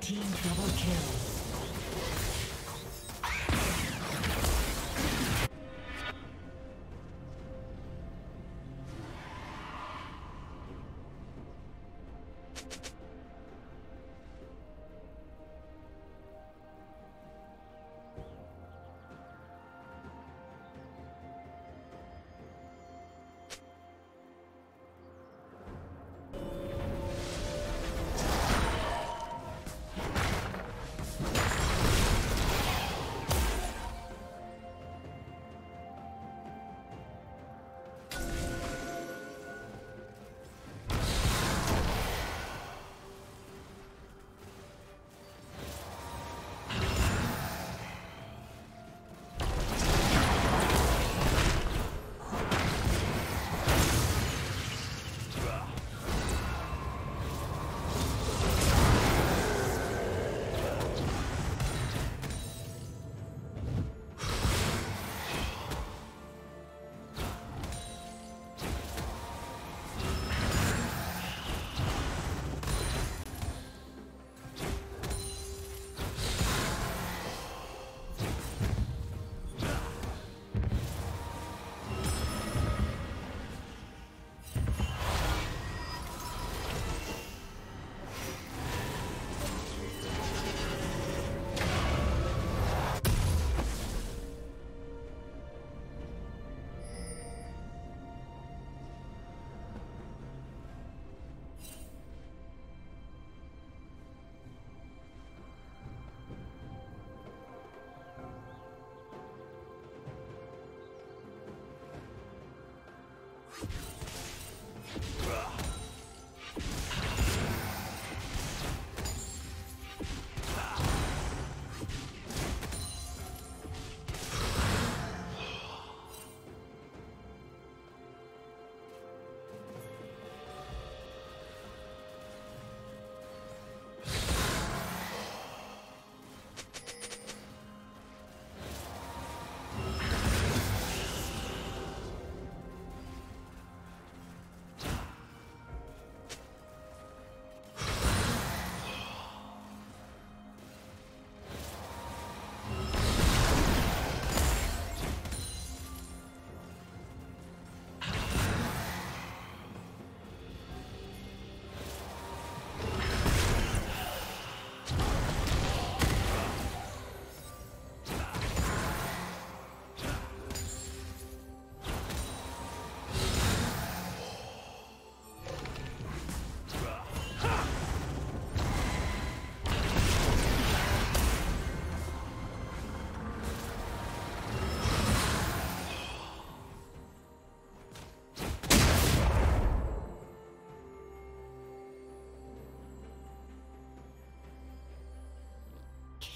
team double kill. you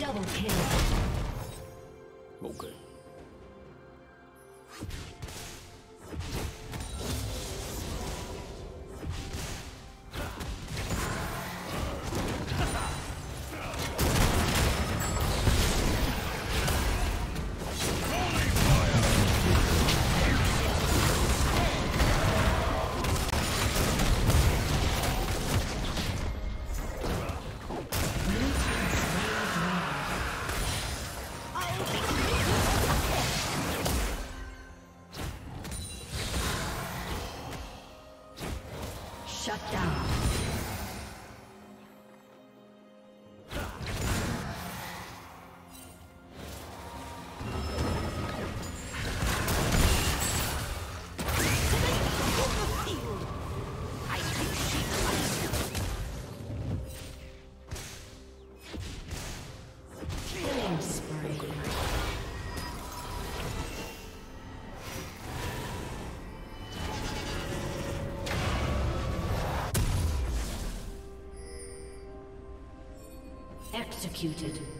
Double kill. Okay. Executed.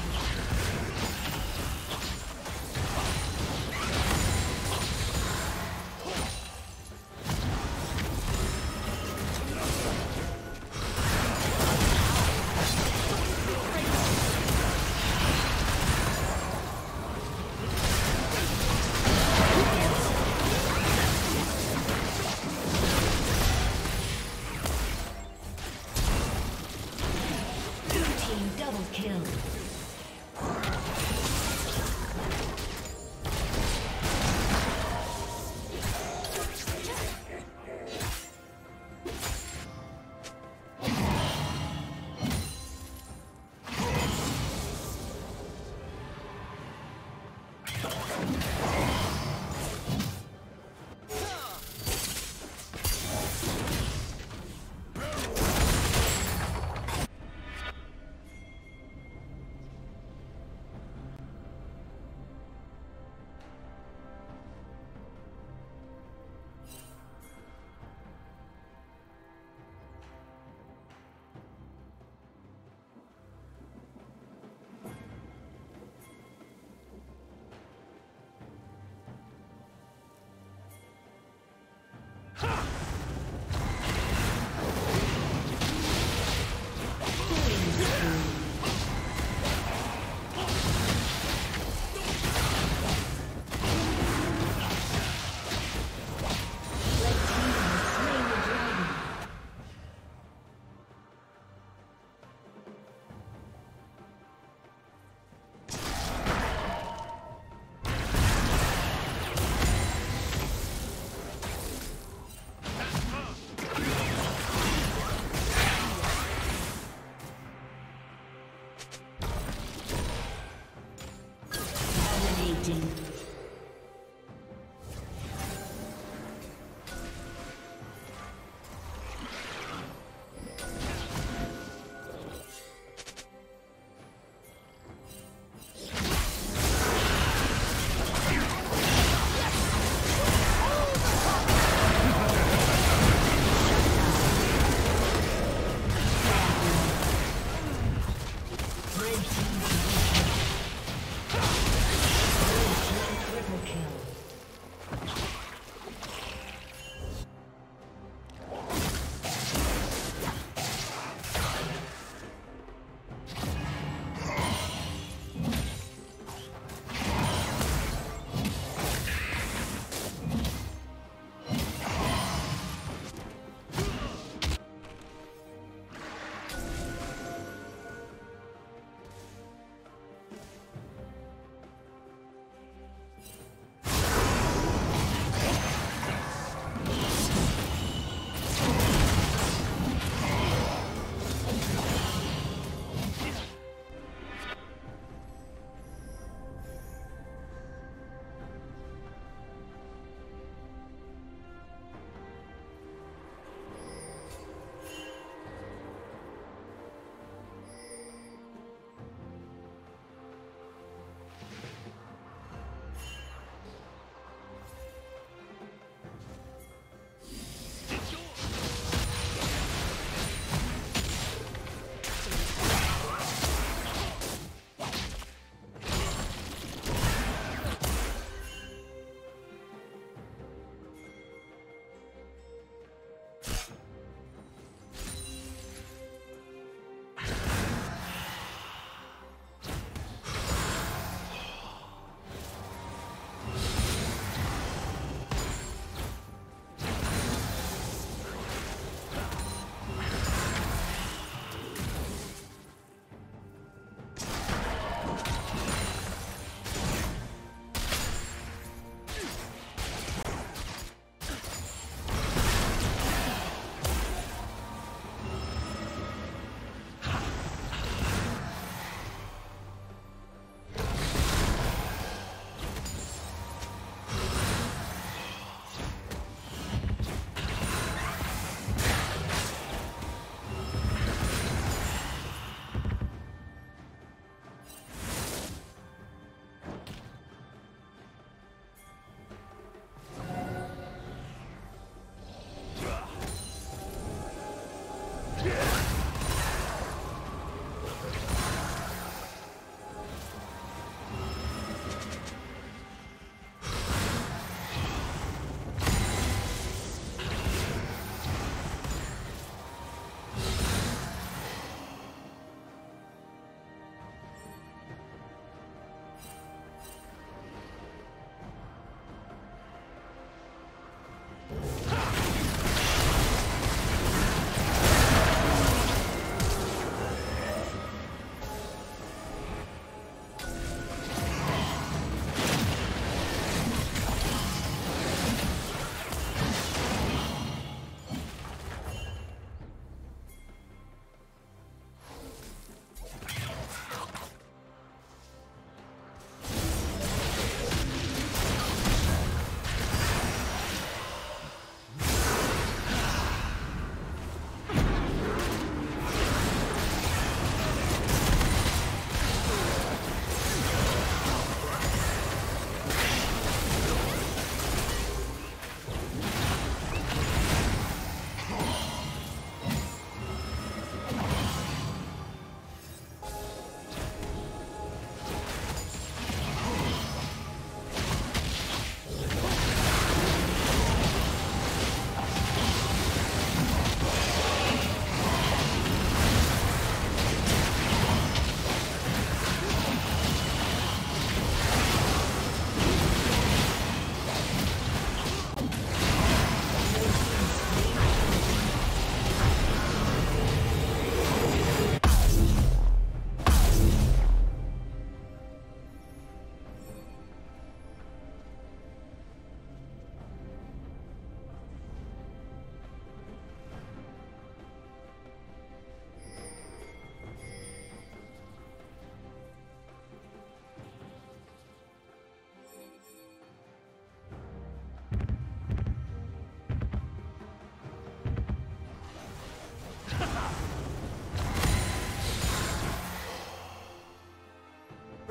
Kill. Red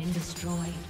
Been destroyed.